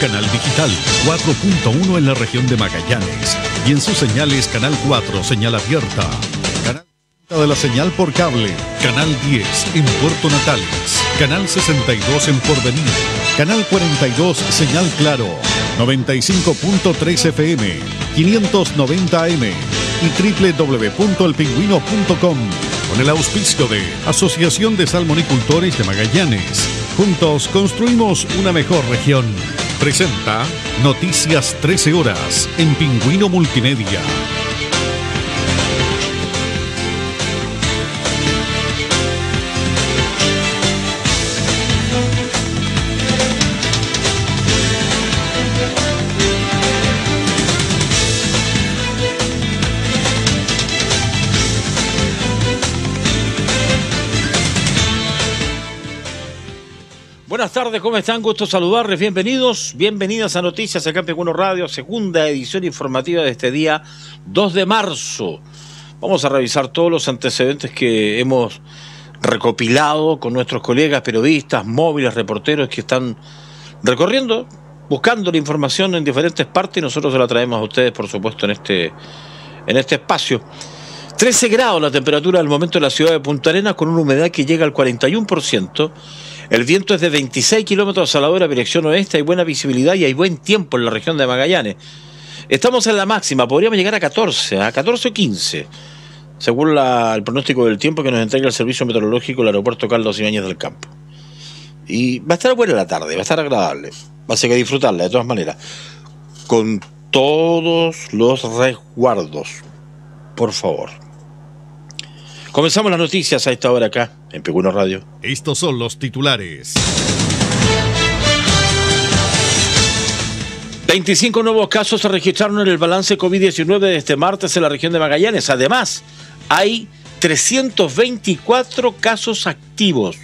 Canal digital 4.1 en la región de Magallanes y en sus señales Canal 4, señal abierta. Canal de la señal por cable, Canal 10 en Puerto Natales, Canal 62 en Porvenir, Canal 42 señal claro, 95.3 FM, 590 AM y www.elpingüino.com con el auspicio de Asociación de Salmonicultores de Magallanes. Juntos construimos una mejor región. Presenta Noticias 13 horas en Pingüino Multimedia. ¿Cómo están? Gusto saludarles, bienvenidos, bienvenidas a Noticias acá en Radio, segunda edición informativa de este día 2 de marzo. Vamos a revisar todos los antecedentes que hemos recopilado con nuestros colegas periodistas, móviles, reporteros que están recorriendo, buscando la información en diferentes partes y nosotros se la traemos a ustedes, por supuesto, en este, en este espacio. 13 grados la temperatura al momento en la ciudad de Punta Arenas con una humedad que llega al 41%. El viento es de 26 kilómetros a la hora, dirección oeste, hay buena visibilidad y hay buen tiempo en la región de Magallanes. Estamos en la máxima, podríamos llegar a 14, a 14 o 15, según el pronóstico del tiempo que nos entrega el Servicio Meteorológico del Aeropuerto Carlos Ibáñez del Campo. Y va a estar buena la tarde, va a estar agradable, va a ser que disfrutarla de todas maneras, con todos los resguardos, por favor. Comenzamos las noticias a esta hora acá, en Pecuno Radio. Estos son los titulares. 25 nuevos casos se registraron en el balance COVID-19 de este martes en la región de Magallanes. Además, hay 324 casos activos.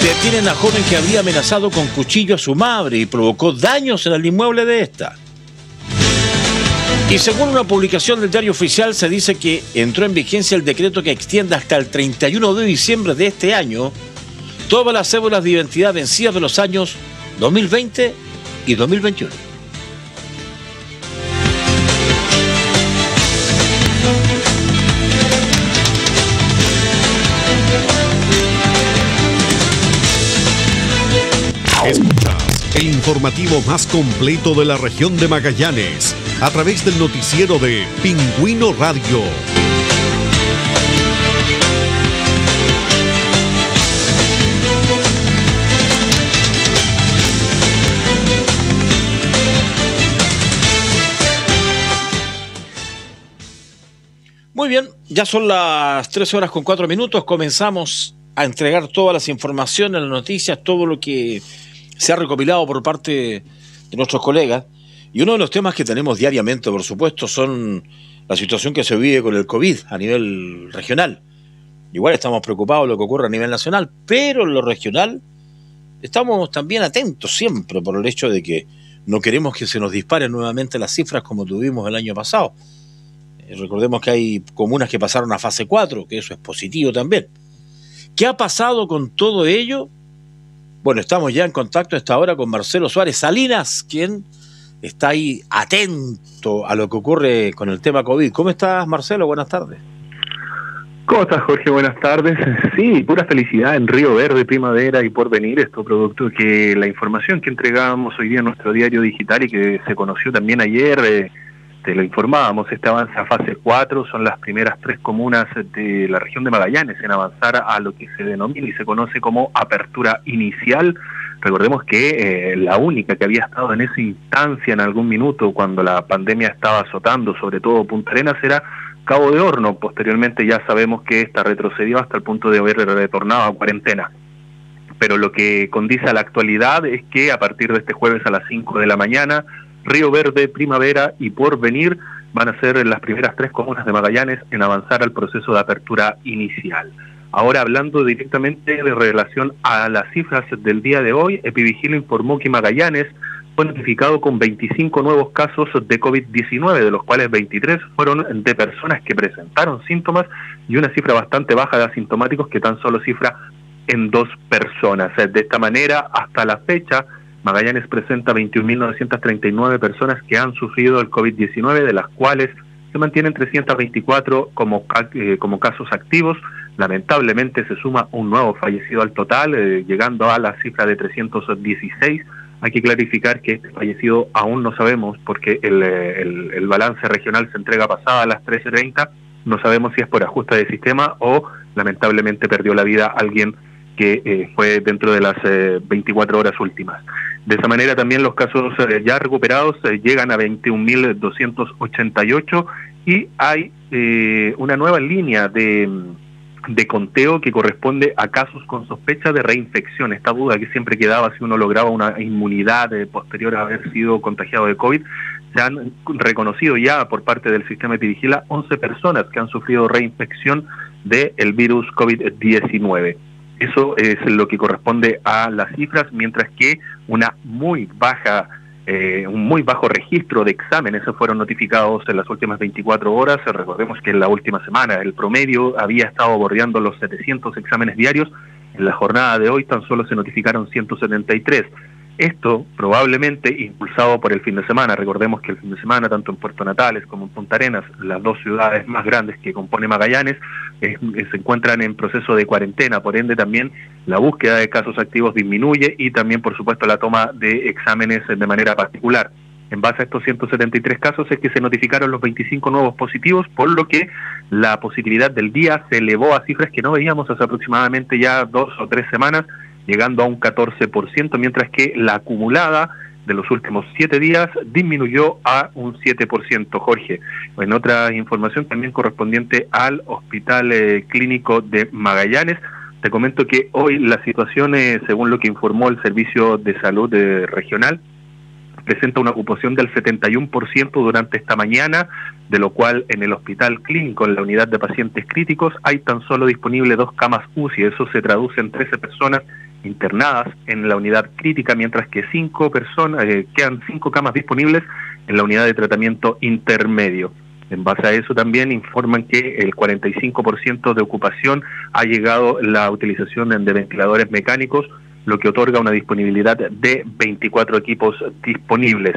Detienen a joven que había amenazado con cuchillo a su madre y provocó daños en el inmueble de esta. Y según una publicación del diario oficial se dice que entró en vigencia el decreto que extiende hasta el 31 de diciembre de este año todas las cédulas de identidad vencidas de los años 2020 y 2021. Escuchas el informativo más completo de la región de Magallanes a través del noticiero de Pingüino Radio. Muy bien, ya son las 13 horas con 4 minutos. Comenzamos a entregar todas las informaciones, las noticias, todo lo que se ha recopilado por parte de nuestros colegas. Y uno de los temas que tenemos diariamente, por supuesto, son la situación que se vive con el COVID a nivel regional. Igual estamos preocupados de lo que ocurre a nivel nacional, pero en lo regional estamos también atentos siempre por el hecho de que no queremos que se nos disparen nuevamente las cifras como tuvimos el año pasado. Eh, recordemos que hay comunas que pasaron a fase 4, que eso es positivo también. ¿Qué ha pasado con todo ello? Bueno, estamos ya en contacto a esta hora con Marcelo Suárez Salinas, quien está ahí atento a lo que ocurre con el tema COVID. ¿Cómo estás, Marcelo? Buenas tardes. ¿Cómo estás, Jorge? Buenas tardes. Sí, pura felicidad en Río Verde, Primavera y por venir. Esto producto que la información que entregamos hoy día en nuestro diario digital y que se conoció también ayer, eh, te lo informábamos, este avance a fase 4 son las primeras tres comunas de la región de Magallanes en avanzar a lo que se denomina y se conoce como apertura inicial Recordemos que eh, la única que había estado en esa instancia en algún minuto cuando la pandemia estaba azotando, sobre todo Punta Arenas, era Cabo de Horno. Posteriormente ya sabemos que esta retrocedió hasta el punto de haber retornado a cuarentena. Pero lo que condice a la actualidad es que a partir de este jueves a las 5 de la mañana, Río Verde, Primavera y Porvenir van a ser las primeras tres comunas de Magallanes en avanzar al proceso de apertura inicial. Ahora hablando directamente de relación a las cifras del día de hoy, Epivigilio informó que Magallanes fue notificado con 25 nuevos casos de COVID-19, de los cuales 23 fueron de personas que presentaron síntomas y una cifra bastante baja de asintomáticos que tan solo cifra en dos personas. De esta manera, hasta la fecha, Magallanes presenta 21.939 personas que han sufrido el COVID-19, de las cuales se mantienen 324 como, eh, como casos activos. Lamentablemente se suma un nuevo fallecido al total, eh, llegando a la cifra de 316. Hay que clarificar que este fallecido aún no sabemos porque el, eh, el, balance regional se entrega pasada a las 13.30. No sabemos si es por ajuste de sistema o lamentablemente perdió la vida alguien que eh, fue dentro de las 24 horas últimas. De esa manera también los casos eh, ya recuperados eh, llegan a 21.288 y hay eh, una nueva línea de, de, conteo que corresponde a casos con sospecha de reinfección. Esta duda que siempre quedaba si uno lograba una inmunidad posterior a haber sido contagiado de COVID. Se han reconocido ya por parte del sistema Epivigila 11 personas que han sufrido reinfección del virus COVID-19. Eso es lo que corresponde a las cifras, mientras que una muy baja, eh, un muy bajo registro de exámenes fueron notificados en las últimas 24 horas. Recordemos que en la última semana el promedio había estado bordeando los 700 exámenes diarios. En la jornada de hoy tan solo se notificaron 173. Esto probablemente impulsado por el fin de semana. Recordemos que el fin de semana, tanto en Puerto Natales como en Punta Arenas, las dos ciudades más grandes que compone Magallanes, se encuentran en proceso de cuarentena. Por ende, también la búsqueda de casos activos disminuye y también, por supuesto, la toma de exámenes de manera particular. En base a estos 173 casos es que se notificaron los 25 nuevos positivos, por lo que la posibilidad del día se elevó a cifras que no veíamos hace aproximadamente ya dos o tres semanas llegando a un 14%, mientras que la acumulada de los últimos siete días disminuyó a un 7%, Jorge. En otra información también correspondiente al Hospital eh, Clínico de Magallanes, te comento que hoy la situación, eh, según lo que informó el Servicio de Salud eh, Regional, presenta una ocupación del 71% durante esta mañana, de lo cual en el hospital clínico, en la unidad de pacientes críticos, hay tan solo disponible dos camas UCI. Eso se traduce en 13 personas internadas en la unidad crítica, mientras que cinco personas, eh, quedan cinco camas disponibles en la unidad de tratamiento intermedio. En base a eso también informan que el 45% de ocupación ha llegado la utilización de ventiladores mecánicos, lo que otorga una disponibilidad de 24 equipos disponibles.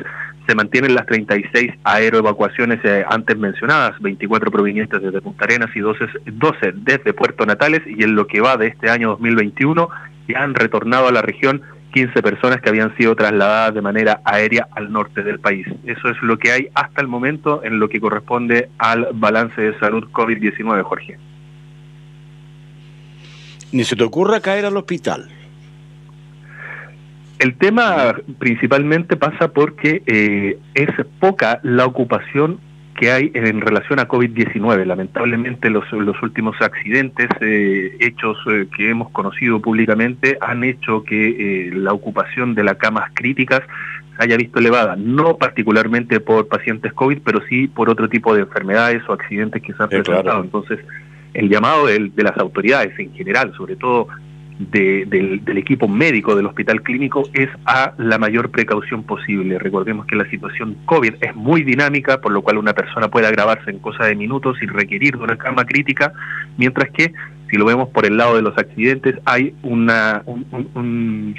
Se mantienen las 36 aeroevacuaciones eh, antes mencionadas, 24 provenientes desde Punta Arenas y 12, 12 desde Puerto Natales, y en lo que va de este año 2021 ya han retornado a la región 15 personas que habían sido trasladadas de manera aérea al norte del país. Eso es lo que hay hasta el momento en lo que corresponde al balance de salud COVID-19, Jorge. Ni se te ocurra caer al hospital. El tema principalmente pasa porque eh, es poca la ocupación que hay en relación a COVID-19. Lamentablemente los, los últimos accidentes, eh, hechos eh, que hemos conocido públicamente, han hecho que eh, la ocupación de las camas críticas se haya visto elevada, no particularmente por pacientes COVID, pero sí por otro tipo de enfermedades o accidentes que se han presentado. Entonces, el llamado de, de las autoridades en general, sobre todo del, equipo médico del hospital clínico es a la mayor precaución posible. Recordemos que la situación COVID es muy dinámica, por lo cual una persona puede agravarse en cosa de minutos y requerir de una cama crítica, mientras que si lo vemos por el lado de los accidentes, hay una, un,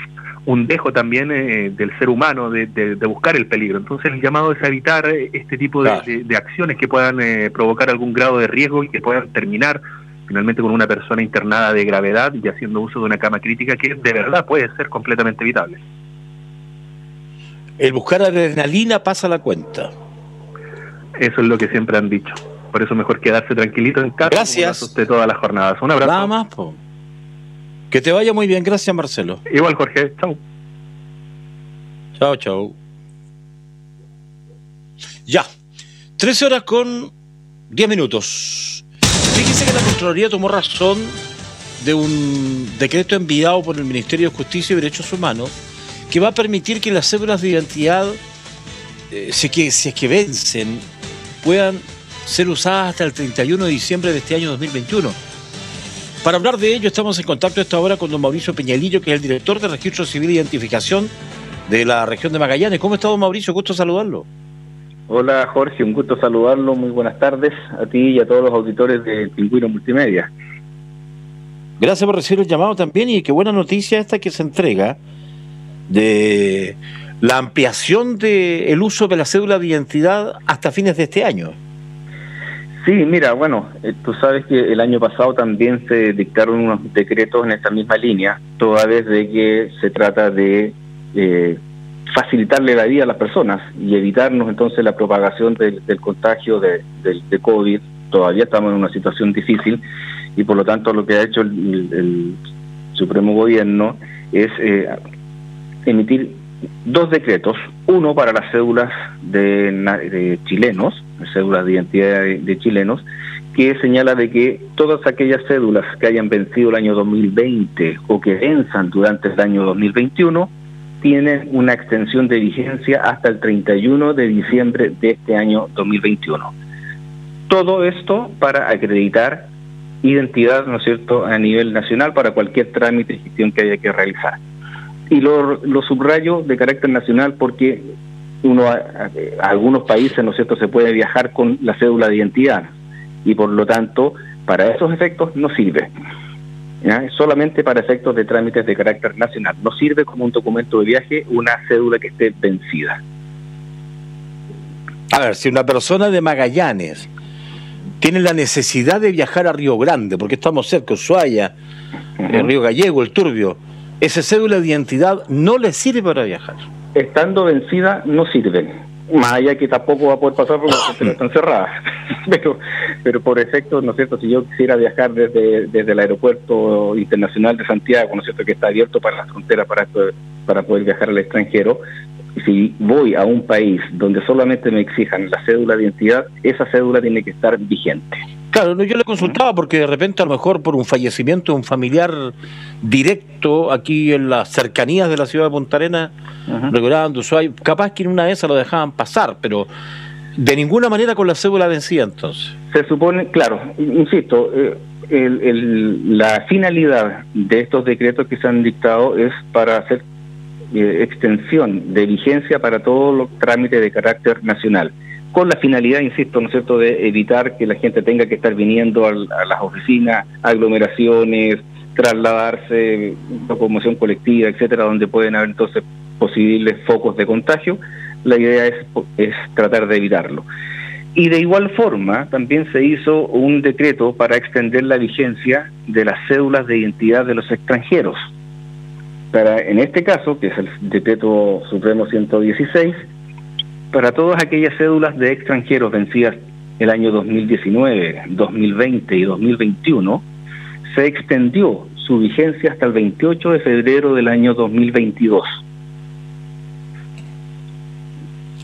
un, dejo también eh, del ser humano de, buscar el peligro. Entonces el llamado es a evitar este tipo de, acciones que puedan eh, provocar algún grado de riesgo y que puedan terminar finalmente con una persona internada de gravedad y haciendo uso de una cama crítica que de verdad puede ser completamente evitable. El buscar adrenalina pasa la cuenta. Eso es lo que siempre han dicho. Por eso mejor quedarse tranquilito en casa. Gracias. Usted todas las jornadas. Un abrazo. Nada más. Que te vaya muy bien. Gracias, Marcelo. Igual, Jorge. Chau. Chao, chao. Ya. 13 horas con 10 minutos. Fíjese que la Contraloría tomó razón de un decreto enviado por el Ministerio de Justicia y Derechos Humanos que va a permitir que las cédulas de identidad, eh, si, que, si es que vencen, puedan ser usadas hasta el 31 de diciembre de este año 2021. Para hablar de ello estamos en contacto esta hora con don Mauricio Peñalillo, que es el director de Registro Civil e Identificación de la región de Magallanes. ¿Cómo está don Mauricio? Gusto saludarlo. Hola Jorge, un gusto saludarlo, muy buenas tardes a ti y a todos los auditores de Pingüino Multimedia. Gracias por recibir el llamado también y qué buena noticia esta que se entrega de la ampliación del uso de la cédula de identidad hasta fines de este año. Sí, mira, bueno, eh, tú sabes que el año pasado también se dictaron unos decretos en esta misma línea, toda vez de que se trata de eh, facilitarle la vida a las personas y evitarnos entonces la propagación del, contagio de, de, COVID. Todavía estamos en una situación difícil y por lo tanto lo que ha hecho el, Supremo Gobierno es eh, emitir dos decretos, uno para las cédulas de, chilenos, cédulas de identidad de, chilenos, que señala de que todas aquellas cédulas que hayan vencido el año 2020 o que venzan durante el año 2021 tienen una extensión de vigencia hasta el 31 de diciembre de este año 2021. Todo esto para acreditar identidad, ¿no es cierto?, a nivel nacional para cualquier trámite y gestión que haya que realizar y lo, subrayo de carácter nacional porque uno a, algunos países no es cierto se puede viajar con la cédula de identidad y por lo tanto para esos efectos no sirve solamente para efectos de trámites de carácter nacional no sirve como un documento de viaje una cédula que esté vencida a ver si una persona de Magallanes tiene la necesidad de viajar a Río Grande porque estamos cerca Ushuaia el Río Gallego el Turbio esa cédula de identidad no le sirve para viajar. Estando vencida, no sirve. Más allá que tampoco va a poder pasar porque las están cerradas. pero, pero por efecto, ¿no es cierto? Si yo quisiera viajar desde, desde el aeropuerto internacional de Santiago, ¿no es cierto? Que está abierto para las fronteras para, para poder viajar al extranjero, si voy a un país donde solamente me exijan la cédula de identidad, esa cédula tiene que estar vigente. Claro, no, yo le consultaba porque de repente a lo mejor por un fallecimiento de un familiar directo aquí en las cercanías de la ciudad de Punta Arenas, uh capaz que en una de esas lo dejaban pasar, pero de ninguna manera con la cédula vencida entonces. Se supone, claro, insisto, eh, la finalidad de estos decretos que se han dictado es para hacer eh, extensión de vigencia para todos los trámites de carácter nacional con la finalidad, insisto, ¿no es cierto?, de evitar que la gente tenga que estar viniendo a, las oficinas, aglomeraciones, trasladarse, locomoción colectiva, etcétera, donde pueden haber entonces posibles focos de contagio. La idea es, es tratar de evitarlo. Y de igual forma, también se hizo un decreto para extender la vigencia de las cédulas de identidad de los extranjeros. Para, en este caso, que es el decreto Supremo 116, para todas aquellas cédulas de extranjeros vencidas el año 2019, 2020 y 2021, se extendió su vigencia hasta el 28 de febrero del año 2022.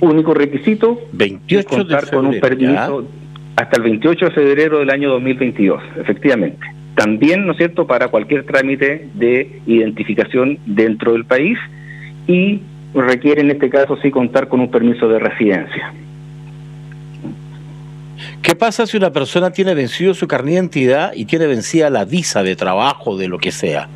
Único requisito 28 contar con un permiso hasta el 28 de febrero del año 2022, efectivamente. También, ¿no es cierto?, para cualquier trámite de identificación dentro del país y requiere en este caso sí contar con un permiso de residencia. ¿Qué pasa si una persona tiene vencido su carnet de identidad y tiene vencida la visa de trabajo, de lo que sea?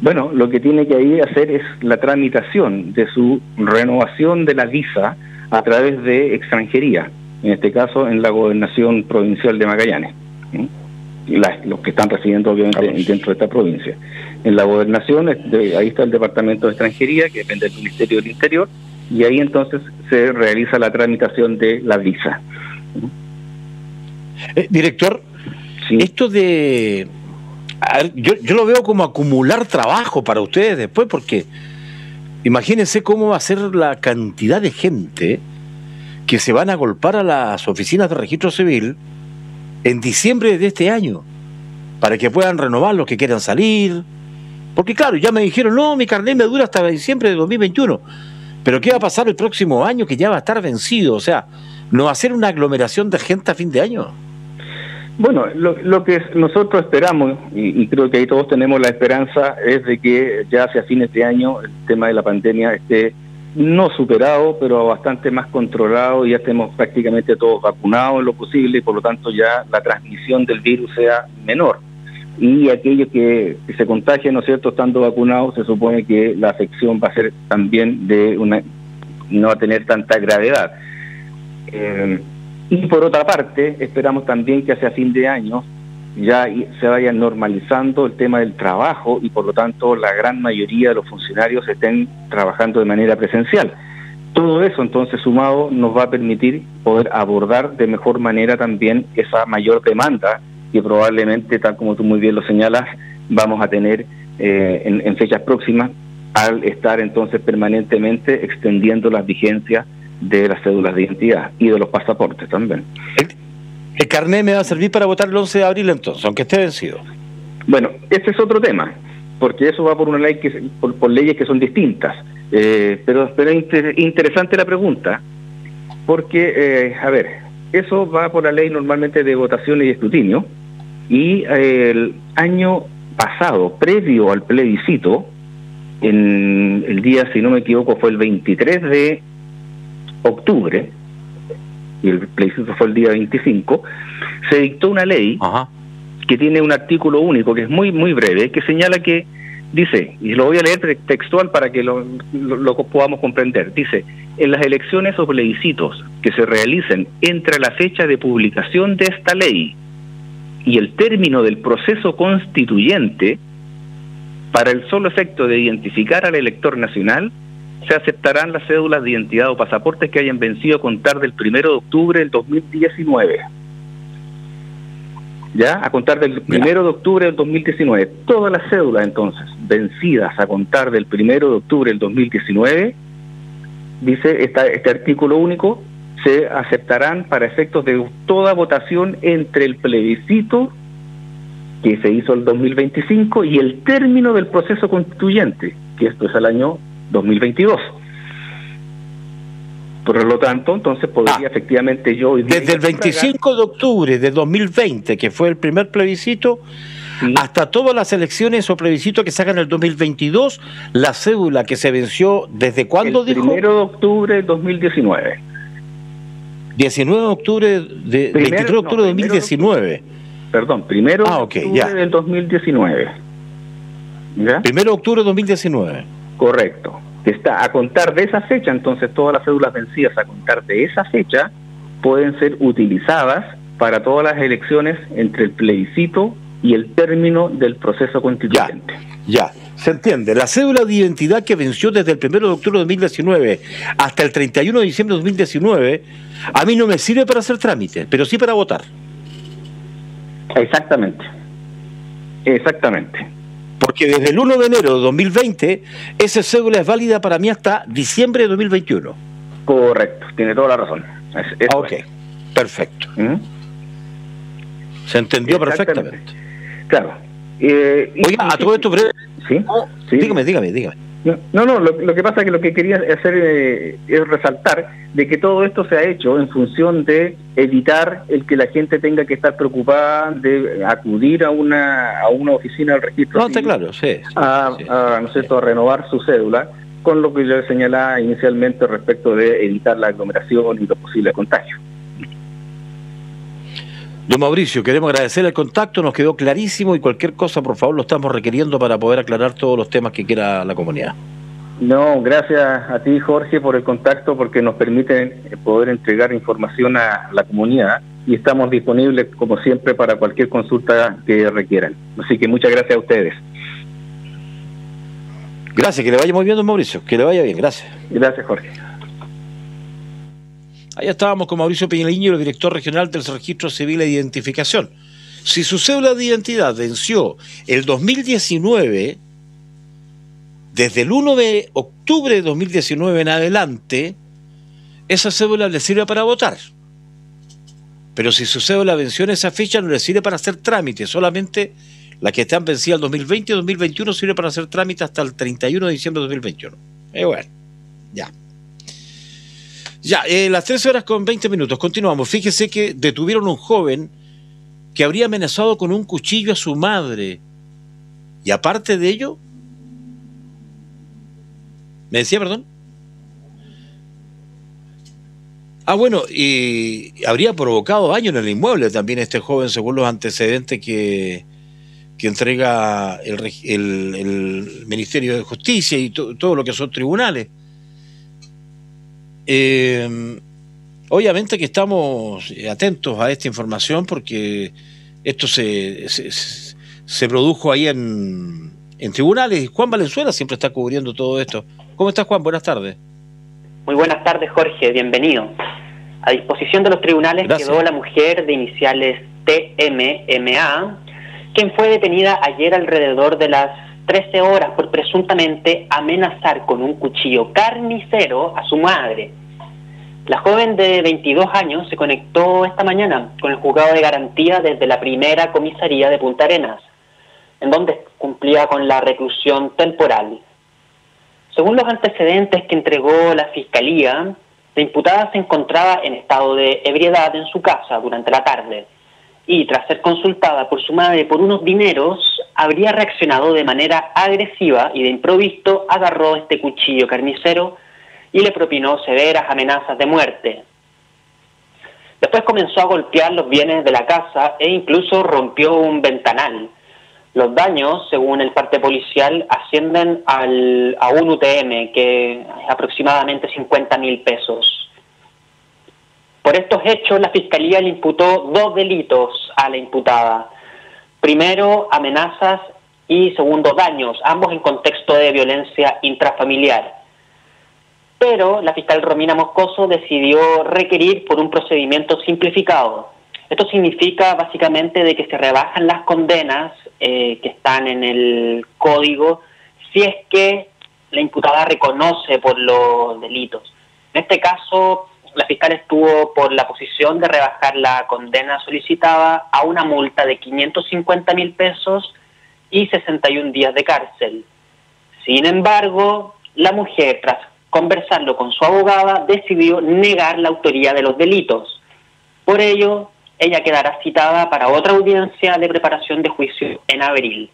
Bueno, lo que tiene que ahí hacer es la tramitación de su renovación de la visa a través de extranjería, en este caso en la gobernación provincial de Magallanes, los que están residiendo obviamente dentro de esta provincia. En la gobernación, ahí está el Departamento de Extranjería, que depende del Ministerio del Interior, y ahí entonces se realiza la tramitación de la visa. Eh, director, esto de... yo, yo lo veo como acumular trabajo para ustedes después, porque imagínense cómo va a ser la cantidad de gente que se van a golpar a las oficinas de registro civil en diciembre de este año, para que puedan renovar los que quieran salir, porque claro, ya me dijeron, no, mi carnet me dura hasta diciembre de 2021. Pero ¿qué va a pasar el próximo año que ya va a estar vencido? O sea, ¿no va a ser una aglomeración de gente a fin de año? Bueno, lo, que nosotros esperamos, y, creo que ahí todos tenemos la esperanza, es de que ya hacia fines de año el tema de la pandemia esté no superado, pero bastante más controlado y ya estemos prácticamente todos vacunados en lo posible y por lo tanto ya la transmisión del virus sea menor y aquellos que, se contagian, ¿no es cierto?, estando vacunados, se supone que la afección va a ser también de una, no va a tener tanta gravedad. Eh, y por otra parte, esperamos también que hacia fin de año ya se vaya normalizando el tema del trabajo y por lo tanto la gran mayoría de los funcionarios estén trabajando de manera presencial. Todo eso entonces sumado nos va a permitir poder abordar de mejor manera también esa mayor demanda que probablemente, tal como tú muy bien lo señalas, vamos a tener eh, en, fechas próximas al estar entonces permanentemente extendiendo las vigencias de las cédulas de identidad y de los pasaportes también. El, carnet me va a servir para votar el 11 de abril entonces, aunque esté vencido. Bueno, este es otro tema, porque eso va por una ley que por, leyes que son distintas. Eh, pero pero interesante la pregunta, porque, eh, a ver, eso va por la ley normalmente de votación y escrutinio, y eh, el año pasado, previo al plebiscito, en el día, si no me equivoco, fue el 23 de octubre, y el plebiscito fue el día 25, se dictó una ley que tiene un artículo único que es muy, muy breve, que señala que, dice, y lo voy a leer textual para que lo, lo podamos comprender, dice, en las elecciones o plebiscitos que se realicen entre la fecha de publicación de esta ley y el término del proceso constituyente, para el solo efecto de identificar al elector nacional, se aceptarán las cédulas de identidad o pasaportes que hayan vencido a contar del 1 de octubre del 2019. ¿Ya? A contar del 1 de octubre del 2019. Todas las cédulas entonces vencidas a contar del 1 de octubre del 2019, dice esta, este artículo único, se aceptarán para efectos de toda votación entre el plebiscito que se hizo el 2025 y el término del proceso constituyente, que esto es el año 2022. Por lo tanto, entonces podría ah, efectivamente yo... Desde el 25 de octubre de 2020, que fue el primer plebiscito, hasta todas las elecciones o plebiscitos que sacan en el 2022, la cédula que se venció, ¿desde cuándo el Primero de octubre de 2019. 19 de octubre de 23 de octubre de 2019. Perdón, primero ah, de octubre del 2019. ¿Ya? Primero de octubre de 2019. Correcto. Está a contar de esa fecha, entonces todas las cédulas vencidas a contar de esa fecha pueden ser utilizadas para todas las elecciones entre el plebiscito y el término del proceso constituyente. Ya, se entiende. La cédula de identidad que venció desde el 1 de octubre de 2019 hasta el 31 de diciembre de 2019, a mí no me sirve para hacer trámite, pero sí para votar. Exactamente. Exactamente. Porque desde el 1 de enero de 2020, esa cédula es válida para mí hasta diciembre de 2021. Correcto, tiene toda la razón. ok, perfecto. ¿Mm? Se entendió perfectamente. Claro. Eh, Oiga, a todo esto breve. ¿Sí? Dígame, dígame, dígame. No, no, lo, que pasa es que lo que quería hacer eh, es resaltar de que todo esto se ha hecho en función de evitar el que la gente tenga que estar preocupada de acudir a una a una oficina del registro no, está claro, sí, a, ¿no sé, a renovar su cédula, con lo que yo señalaba inicialmente respecto de evitar la aglomeración y los posibles contagios. Don Mauricio, queremos agradecer el contacto, nos quedó clarísimo y cualquier cosa, por favor, lo estamos requiriendo para poder aclarar todos los temas que quiera la comunidad. No, gracias a ti, Jorge, por el contacto, porque nos permite poder entregar información a la comunidad y estamos disponibles, como siempre, para cualquier consulta que requieran. Así que muchas gracias a ustedes. Gracias, que le vaya muy bien, don Mauricio, que le vaya bien, gracias. Gracias, Jorge. Allá estábamos con Mauricio Peñaliño, el director regional del Registro Civil de Identificación. Si su cédula de identidad venció el 2019, desde el 1 de octubre de 2019 en adelante, esa cédula le sirve para votar. Pero si su cédula venció en esa fecha, no le sirve para hacer trámites, solamente la que están vencidas el 2020 y 2021 sirve para hacer trámites hasta el 31 de diciembre de 2021. Eh, bueno, ya. Ya, eh, las 13 horas con 20 minutos. Continuamos. Fíjese que detuvieron a un joven que habría amenazado con un cuchillo a su madre. Y aparte de ello, ¿me decía, perdón? Ah, bueno, y habría provocado daño en el inmueble también este joven, según los antecedentes que, que entrega el, el, Ministerio de Justicia y todo lo que son tribunales. Eh, obviamente que estamos atentos a esta información porque Esto se, se, produjo ahí en, en tribunales. Juan Valenzuela siempre está cubriendo todo esto. ¿Cómo estás, Juan? Buenas tardes. Muy buenas tardes, Jorge. Bienvenido. A disposición de los tribunales quedó la mujer de iniciales TMMA, quien fue detenida ayer alrededor de las 13 horas por presuntamente amenazar con un cuchillo carnicero a su madre. La joven de 22 años se conectó esta mañana con el juzgado de garantía desde la primera comisaría de Punta Arenas, en donde cumplía con la reclusión temporal. Según los antecedentes que entregó la fiscalía, la imputada se encontraba en estado de ebriedad en su casa durante la tarde y tras ser consultada por su madre por unos dineros, habría reaccionado de manera agresiva y de improviso agarró este cuchillo carnicero y le propinó severas amenazas de muerte. Después comenzó a golpear los bienes de la casa e incluso rompió un ventanal. Los daños, según el parte policial, ascienden al, a un UTM, que es aproximadamente 50 mil pesos. Por estos hechos, la Fiscalía le imputó dos delitos a la imputada. Primero, amenazas y segundo, daños, ambos en contexto de violencia intrafamiliar pero la fiscal Romina Moscoso decidió requerir por un procedimiento simplificado. Esto significa básicamente de que se rebajan las condenas eh, que están en el código si es que la imputada reconoce por los delitos. En este caso, la fiscal estuvo por la posición de rebajar la condena solicitada a una multa de 550 mil pesos y 61 días de cárcel. Sin embargo, la mujer, tras conversando con su abogada, decidió negar la autoría de los delitos. Por ello, ella quedará citada para otra audiencia de preparación de juicio en abril.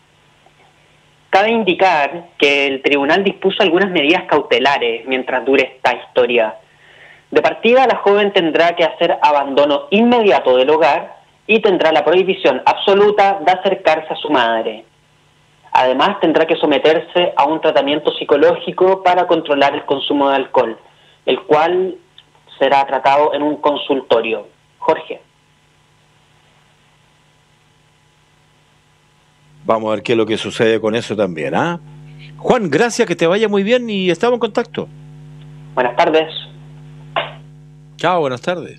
Cabe indicar que el tribunal dispuso algunas medidas cautelares mientras dure esta historia. De partida, la joven tendrá que hacer abandono inmediato del hogar y tendrá la prohibición absoluta de acercarse a su madre. Además, tendrá que someterse a un tratamiento psicológico para controlar el consumo de alcohol, el cual será tratado en un consultorio. Jorge. Vamos a ver qué es lo que sucede con eso también. ¿ah? Juan, gracias, que te vaya muy bien y estamos en contacto. Buenas tardes. Chao, buenas tardes.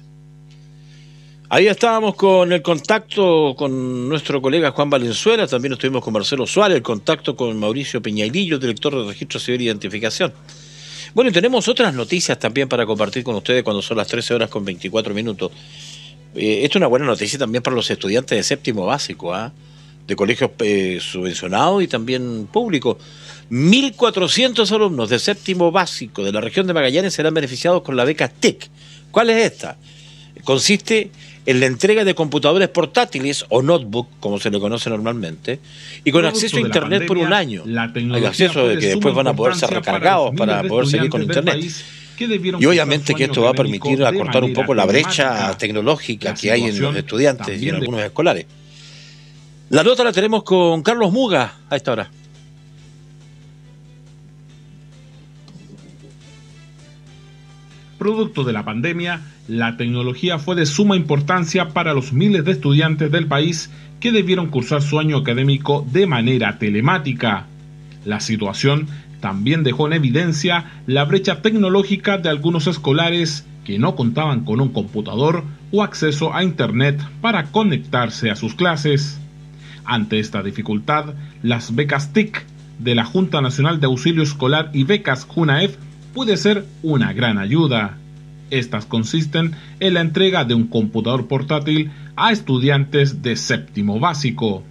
Ahí estábamos con el contacto con nuestro colega Juan Valenzuela, también estuvimos con Marcelo Suárez, el contacto con Mauricio Peñailillo, director de Registro Civil e Identificación. Bueno, y tenemos otras noticias también para compartir con ustedes cuando son las 13 horas con 24 minutos. Eh, esto es una buena noticia también para los estudiantes de séptimo básico, ¿ah? de colegios eh, subvencionados y también públicos. 1.400 alumnos de séptimo básico de la región de Magallanes serán beneficiados con la beca TIC. ¿Cuál es esta? Consiste en la entrega de computadores portátiles o notebook, como se le conoce normalmente, y con acceso a Internet por un año. Hay acceso de que después van a poder ser recargados para, poder seguir con Internet. Y obviamente que esto va a permitir acortar un poco la brecha tecnológica que hay en los estudiantes y en algunos escolares. La nota la tenemos con Carlos Muga a esta hora. Producto de la pandemia, la tecnología fue de suma importancia para los miles de estudiantes del país que debieron cursar su año académico de manera telemática. La situación también dejó en evidencia la brecha tecnológica de algunos escolares que no contaban con un computador o acceso a Internet para conectarse a sus clases. Ante esta dificultad, las becas TIC de la Junta Nacional de Auxilio Escolar y becas JUNAEF puede ser una gran ayuda. Estas consisten en la entrega de un computador portátil a estudiantes de séptimo básico.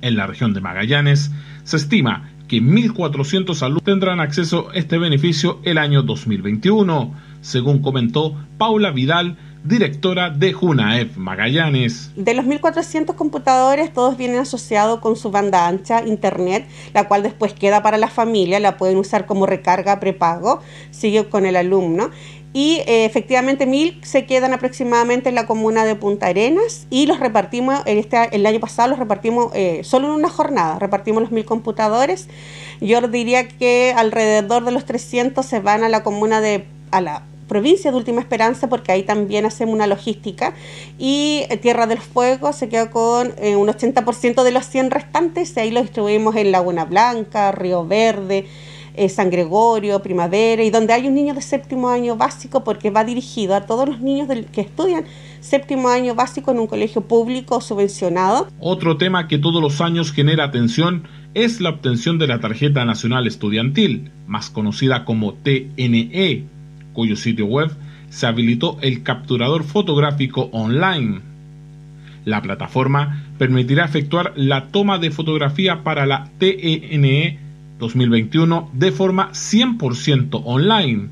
En la región de Magallanes se estima que 1.400 alumnos tendrán acceso a este beneficio el año 2021, según comentó Paula Vidal, directora de Junaef Magallanes. De los 1.400 computadores, todos vienen asociados con su banda ancha, internet, la cual después queda para la familia, la pueden usar como recarga prepago, sigue con el alumno y eh, efectivamente mil se quedan aproximadamente en la comuna de Punta Arenas y los repartimos, en este, el año pasado los repartimos eh, solo en una jornada, repartimos los mil computadores. Yo diría que alrededor de los 300 se van a la comuna de, a la provincia de Última Esperanza, porque ahí también hacemos una logística. Y eh, Tierra del Fuego se quedó con eh, un 80% de los 100 restantes, y ahí lo distribuimos en Laguna Blanca, Río Verde. Eh, San Gregorio, Primavera, y donde hay un niño de séptimo año básico, porque va dirigido a todos los niños que estudian séptimo año básico en un colegio público subvencionado. Otro tema que todos los años genera atención es la obtención de la Tarjeta Nacional Estudiantil, más conocida como TNE, cuyo sitio web se habilitó el capturador fotográfico online. La plataforma permitirá efectuar la toma de fotografía para la TNE 2021 de forma 100% online,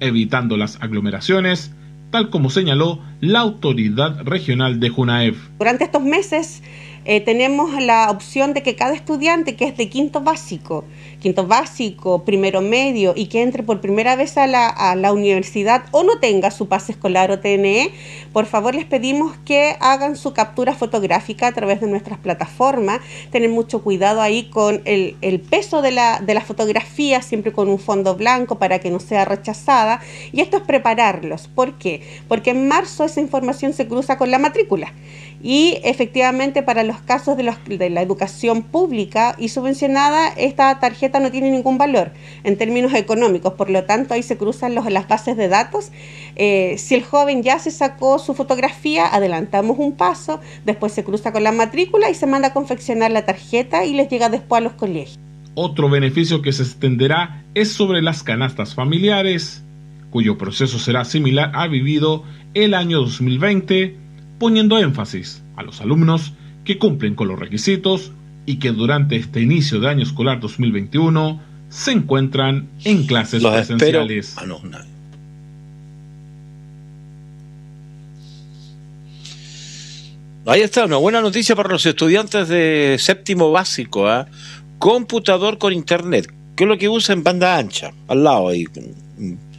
evitando las aglomeraciones, tal como señaló la autoridad regional de Junaev. Durante estos meses eh, tenemos la opción de que cada estudiante que es de quinto básico, quinto básico, primero medio y que entre por primera vez a la, universidad o no tenga su pase escolar o TNE, por favor les pedimos que hagan su captura fotográfica a través de nuestras plataformas, tener mucho cuidado ahí con el, el peso de la, de la fotografía, siempre con un fondo blanco para que no sea rechazada y esto es prepararlos. ¿Por qué? Porque en marzo esa información se cruza con la matrícula y efectivamente para los casos de, los, de, la educación pública y subvencionada, esta tarjeta no tiene ningún valor en términos económicos, por lo tanto ahí se cruzan las bases de datos. Eh, si el joven ya se sacó su fotografía, adelantamos un paso, después se cruza con la matrícula y se manda a confeccionar la tarjeta y les llega después a los colegios. Otro beneficio que se extenderá es sobre las canastas familiares, cuyo proceso será similar al vivido el año 2020 poniendo énfasis a los alumnos que cumplen con los requisitos y que durante este inicio de año escolar 2021 se encuentran en clases los presenciales. Ah, no, Ahí está, una buena noticia para los estudiantes de séptimo básico. ¿eh? Computador con internet, que es lo que usa en banda ancha, al lado ahí,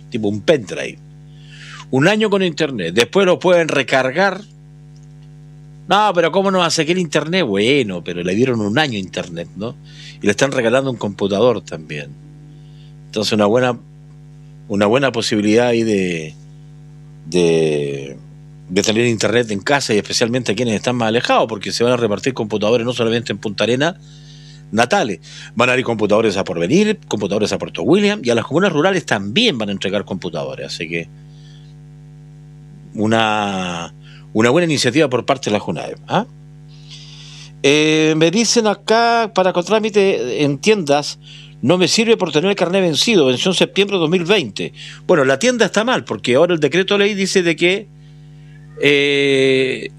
tipo un pendrive. Un año con internet. Después lo pueden recargar no, pero ¿cómo no va a internet? Bueno, pero le dieron un año internet, ¿no? Y le están regalando un computador también. Entonces, una buena, una buena posibilidad ahí de, de, de tener internet en casa y especialmente a quienes están más alejados, porque se van a repartir computadores no solamente en Punta Arena, natales. Van a ir computadores a Porvenir, computadores a Puerto William y a las comunas rurales también van a entregar computadores. Así que una una buena iniciativa por parte de la JUNAEP. ¿ah? Eh, me dicen acá, para con trámite en tiendas, no me sirve por tener el carnet vencido, venció en septiembre de 2020. Bueno, la tienda está mal, porque ahora el decreto ley dice de que eh,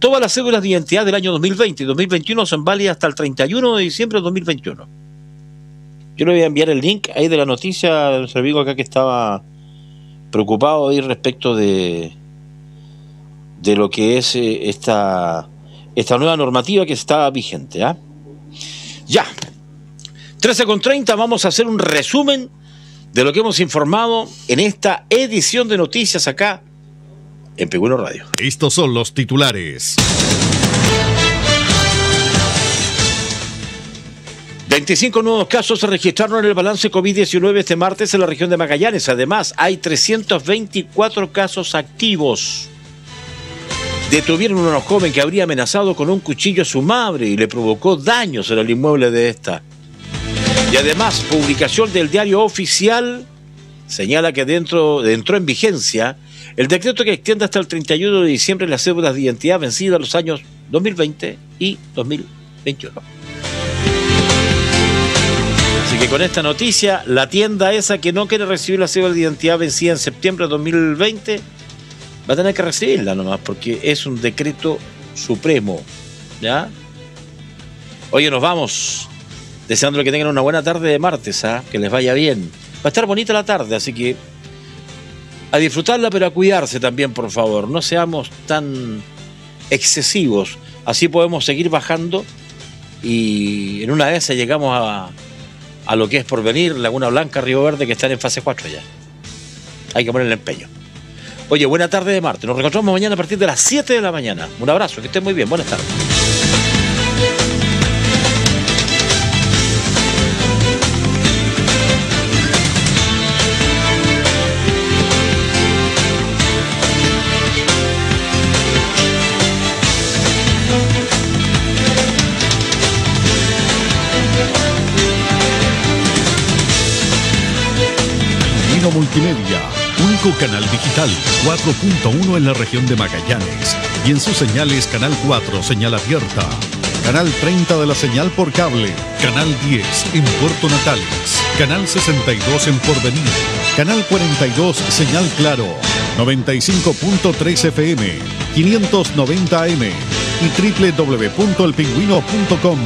todas las cédulas de identidad del año 2020 y 2021 son válidas hasta el 31 de diciembre de 2021. Yo le voy a enviar el link ahí de la noticia de nuestro amigo acá que estaba preocupado ahí respecto de, de lo que es eh, esta, esta nueva normativa que está vigente. ¿ah? Ya, 13 con 30, vamos a hacer un resumen de lo que hemos informado en esta edición de noticias acá en Peguino Radio. Estos son los titulares. 25 nuevos casos se registraron en el balance COVID-19 este martes en la región de Magallanes. Además, hay 324 casos activos. Detuvieron a un joven que habría amenazado con un cuchillo a su madre y le provocó daños en el inmueble de esta. Y además, publicación del diario oficial señala que dentro, entró en vigencia el decreto que extiende hasta el 31 de diciembre las cédulas de identidad vencidas los años 2020 y 2021. Así que con esta noticia, la tienda esa que no quiere recibir la cédula de identidad vencida en septiembre de 2020 va a tener que recibirla nomás, porque es un decreto supremo. ¿Ya? Oye, nos vamos. Deseando que tengan una buena tarde de martes, ¿ah? que les vaya bien. Va a estar bonita la tarde, así que a disfrutarla, pero a cuidarse también, por favor. No seamos tan excesivos. Así podemos seguir bajando y en una de esas llegamos a, a lo que es por venir Laguna Blanca, Río Verde, que están en fase 4 ya. Hay que poner el empeño. Oye, buena tarde de martes. Nos reencontramos mañana a partir de las 7 de la mañana. Un abrazo, que estén muy bien. Buenas tardes. Multimedia único canal digital 4.1 en la región de Magallanes. Y en sus señales Canal 4, señal abierta, Canal 30 de la señal por cable, Canal 10 en Puerto Natales, Canal 62 en Porvenir, Canal 42 señal claro, 95.3 FM, 590 AM y www.elpingüino.com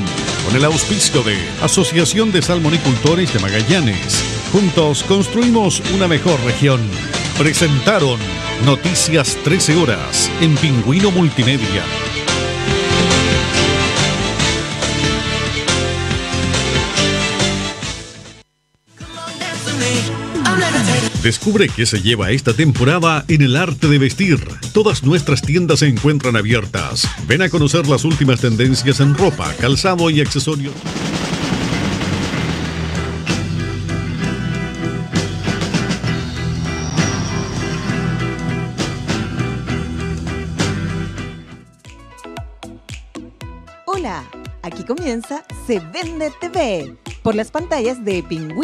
con el auspicio de Asociación de Salmonicultores de Magallanes. Juntos construimos una mejor región. Presentaron Noticias 13 horas en Pingüino Multimedia. Descubre qué se lleva esta temporada en el arte de vestir. Todas nuestras tiendas se encuentran abiertas. Ven a conocer las últimas tendencias en ropa, calzado y accesorios. Comienza Se Vende TV por las pantallas de Pingüino.